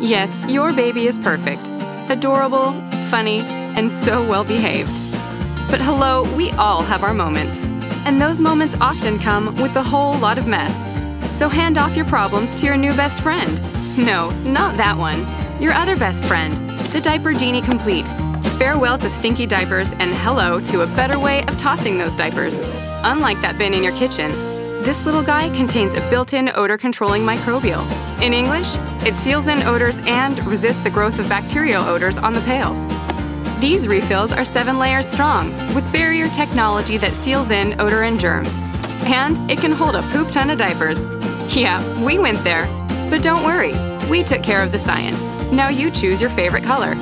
Yes, your baby is perfect. Adorable, funny, and so well behaved. But hello, we all have our moments. And those moments often come with a whole lot of mess. So hand off your problems to your new best friend. No, not that one. Your other best friend, the Diaper Genie Complete. Farewell to stinky diapers and hello to a better way of tossing those diapers. Unlike that bin in your kitchen, this little guy contains a built-in odor-controlling antimicrobial. In English, it seals in odors and resists the growth of bacterial odors on the pail. These refills are seven layers strong, with barrier technology that seals in odor and germs. And it can hold a poop ton of diapers. Yeah, we went there. But don't worry, we took care of the science. Now you choose your favorite color.